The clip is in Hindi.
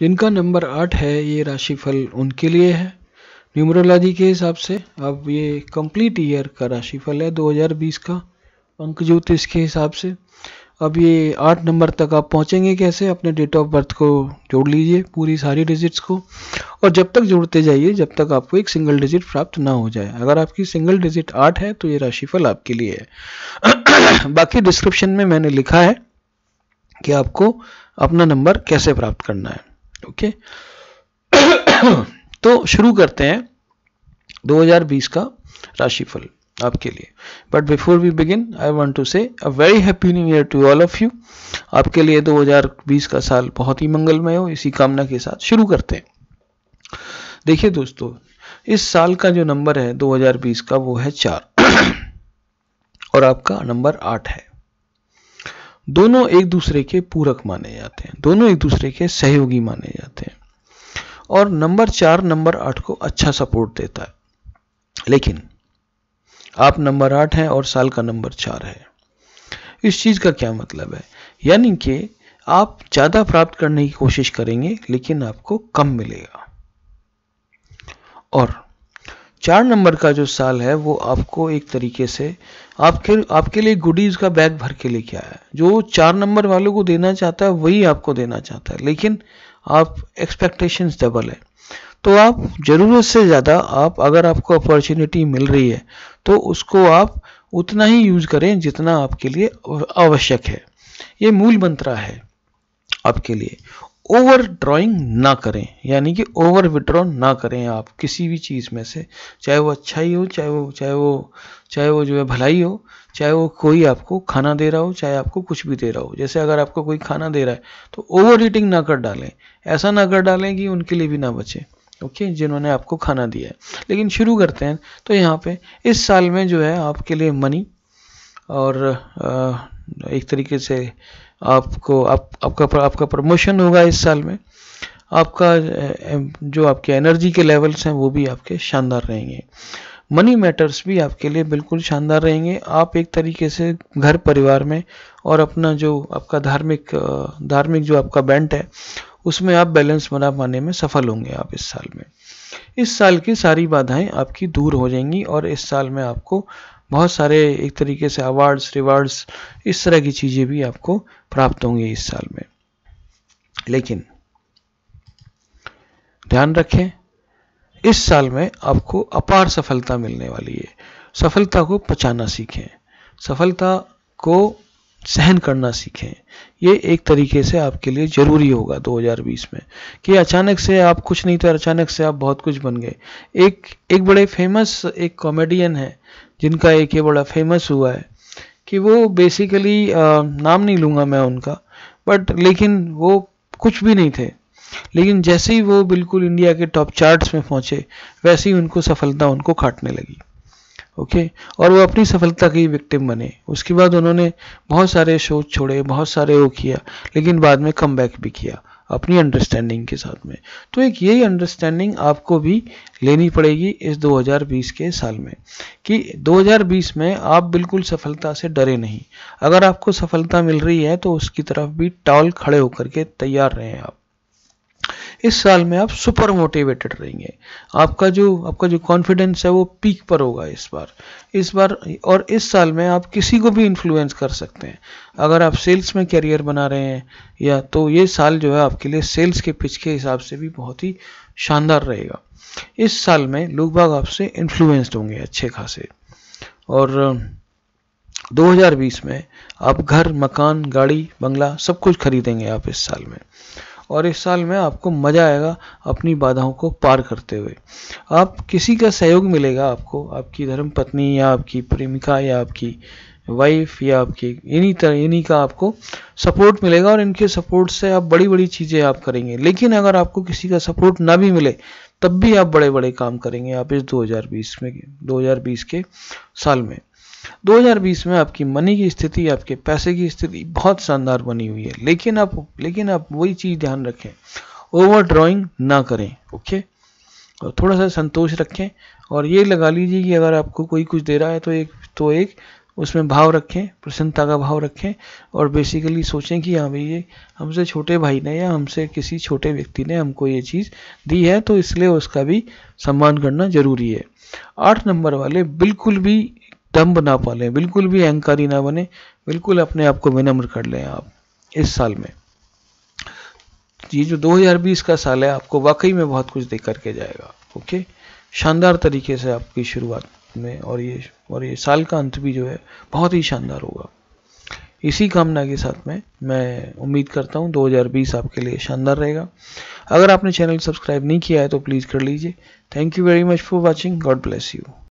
जिनका नंबर आठ है, ये राशिफल उनके लिए है। न्यूमरोलॉजी के हिसाब से अब ये कंप्लीट ईयर का राशिफल है 2020 का अंक ज्योतिष के हिसाब से। अब ये आठ नंबर तक आप पहुँचेंगे कैसे? अपने डेट ऑफ़ बर्थ को जोड़ लीजिए, पूरी सारी डिजिट्स को। और जब तक जोड़ते जाइए, जब तक आपको एक सिंगल डिजिट प्राप्त ना हो जाए। अगर आपकी सिंगल डिजिट आठ है तो ये राशिफल आपके लिए है। बाकी डिस्क्रिप्शन में मैंने लिखा है कि आपको अपना नंबर कैसे प्राप्त करना है। ओके तो शुरू करते हैं 2020 का राशिफल आपके लिए। But before we begin I want to say a very happy new year to all of you आपके लिए 2020 का साल बहुत ही मंगलमय हो। इसी कामना के साथ शुरू करते हैं। देखिए दोस्तों, इस साल का जो नंबर है 2020 का वो है चार। और आपका नंबर आठ है। दोनों एक दूसरे के पूरक माने जाते हैं। दोनों एक दूसरे के सहयोगी माने जाते हैं। और नंबर चार, नंबर आठ को अच्छा सपोर्ट देता है। लेकिन आप नंबर आठ हैं और साल का नंबर चार है। इस चीज़ का क्या मतलब है? यानी कि आप ज़्यादा प्राप्त करने की कोशिश करेंगे, लेकिन आपको कम मिलेगा। और चार नंबर का जो साल है, वो आपको एक तरीके से, आपके आपके लिए गुडीज का बैग भर के लेके आया है। जो चार नंबर वालों को देना चाहता है, वही आपको देना चाहता है। लेकिन आप एक्सपेक्टेशंस डबल है। तो आप ज़रूरत से ज़्यादा, आप, अगर आपको अपॉर्चुनिटी मिल रही है तो उसको आप उतना ही यूज़ करें जितना आपके लिए आवश्यक है। ये मूल मंत्रा है आपके लिए। ओवर ड्राइंग ना करें। यानी कि ओवर विड्रॉ ना करें आप किसी भी चीज़ में से। चाहे वो अच्छा ही हो चाहे वो चाहे वो चाहे वो जो है भलाई हो चाहे वो कोई आपको खाना दे रहा हो चाहे आपको कुछ भी दे रहा हो। जैसे अगर आपको कोई खाना दे रहा है तो ओवर ईटिंग ना कर डालें। ऐसा ना कर डालें कि उनके लिए भी ना बचे। ओके? okay, जिन्होंने आपको खाना दिया है। लेकिन शुरू करते हैं। तो यहाँ पे इस साल में जो है आपके लिए मनी और एक तरीके से आपको, आप, आपका आपका प्रमोशन होगा इस साल में। आपका जो आपके एनर्जी के लेवल्स हैं, वो भी आपके शानदार रहेंगे। मनी मैटर्स भी आपके लिए बिल्कुल शानदार रहेंगे। आप एक तरीके से घर परिवार में और अपना जो आपका धार्मिक धार्मिक जो आपका बेंट है, उसमें आप बैलेंस बना पाने में सफल होंगे आप इस साल में। इस साल की सारी बाधाएँ आपकी दूर हो जाएँगी और इस साल में आपको बहुत सारे एक तरीके से अवार्ड्स रिवार्ड्स इस तरह की चीज़ें भी आपको प्राप्त होंगी इस साल में। लेकिन ध्यान रखें, इस साल में आपको अपार सफलता मिलने वाली है। सफलता को पचाना सीखें। सफलता को सहन करना सीखें। ये एक तरीके से आपके लिए ज़रूरी होगा 2020 में कि अचानक से आप कुछ नहीं थे, अचानक से आप बहुत कुछ बन गए। एक एक बड़े फ़ेमस एक कॉमेडियन है जिनका एक ये बड़ा फ़ेमस हुआ है, कि वो बेसिकली नाम नहीं लूँगा मैं उनका बट लेकिन वो कुछ भी नहीं थे। लेकिन जैसे ही वो बिल्कुल इंडिया के टॉप चार्ट्स में पहुँचे, वैसे ही उनको सफलता उनको खाटने लगी। ओके और वो अपनी सफलता की विक्टिम बने। उसके बाद उन्होंने बहुत सारे शो छोड़े, बहुत सारे वो किया, लेकिन बाद में कम भी किया। अपनी अंडरस्टैंडिंग के साथ में। तो एक यही अंडरस्टैंडिंग आपको भी लेनी पड़ेगी इस 2020 के साल में कि 2020 में आप बिल्कुल सफलता से डरे नहीं। अगर आपको सफलता मिल रही है तो उसकी तरफ़ भी टॉल खड़े होकर के तैयार रहें आप। इस साल में आप सुपर मोटिवेटेड रहेंगे। आपका जो आपका जो कॉन्फिडेंस है वो पीक पर होगा इस बार। इस बार और इस साल में आप किसी को भी इन्फ्लुएंस कर सकते हैं। अगर आप सेल्स में करियर बना रहे हैं, या तो ये साल जो है आपके लिए सेल्स के पिच के हिसाब से भी बहुत ही शानदार रहेगा। इस साल में लोग बाग आपसे इन्फ्लुएंस्ड होंगे अच्छे खासे। और 2020 में आप घर, मकान, गाड़ी, बंगला सब कुछ खरीदेंगे आप इस साल में। और इस साल में आपको मज़ा आएगा अपनी बाधाओं को पार करते हुए। आप किसी का सहयोग मिलेगा आपको, आपकी धर्म पत्नी या आपकी प्रेमिका या आपकी वाइफ या आपकी इन्हीं तरह इन्हीं का आपको सपोर्ट मिलेगा और इनके सपोर्ट से आप बड़ी बड़ी चीज़ें आप करेंगे। लेकिन अगर आपको किसी का सपोर्ट ना भी मिले, तब भी आप बड़े बड़े काम करेंगे आप इस 2020 में 2020 के साल में। 2020 में आपकी मनी की स्थिति, आपके पैसे की स्थिति बहुत शानदार बनी हुई है। लेकिन आप लेकिन आप वही चीज़ ध्यान रखें। ओवर ड्राइंग ना करें ओके और थोड़ा सा संतोष रखें। और ये लगा लीजिए कि अगर आपको कोई कुछ दे रहा है तो एक तो एक उसमें भाव रखें, प्रसन्नता का भाव रखें। और बेसिकली सोचें कि हाँ भाई, ये हमसे छोटे भाई ने या हमसे किसी छोटे व्यक्ति ने हमको ये चीज़ दी है तो इसलिए उसका भी सम्मान करना ज़रूरी है। आठ नंबर वाले, बिल्कुल भी दम्ब ना पालें, बिल्कुल भी अहंकारी ना बने, बिल्कुल अपने आप को विनम्र कर लें आप इस साल में। ये जो 2020 का साल है, आपको वाकई में बहुत कुछ दे करके जाएगा, ओके? शानदार तरीके से आपकी शुरुआत में और ये और ये साल का अंत भी जो है, बहुत ही शानदार होगा। इसी कामना के साथ में मैं उम्मीद करता हूँ 2020 आपके लिए शानदार रहेगा। अगर आपने चैनल सब्सक्राइब नहीं किया है तो प्लीज़ कर लीजिए। Thank you very much for watching God bless you